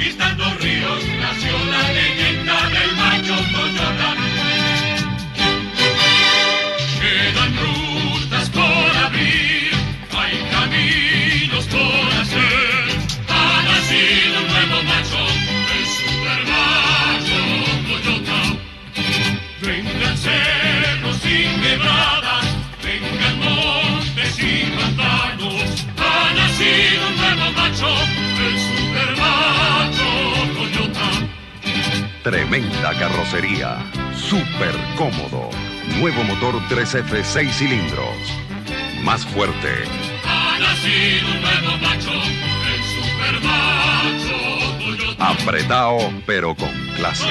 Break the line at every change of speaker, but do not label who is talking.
Están
Tremenda carrocería, súper cómodo. Nuevo motor 3F 6 cilindros. Más fuerte.
Ha nacido un nuevo macho, el supermacho Toyota.
Apretado pero con clase.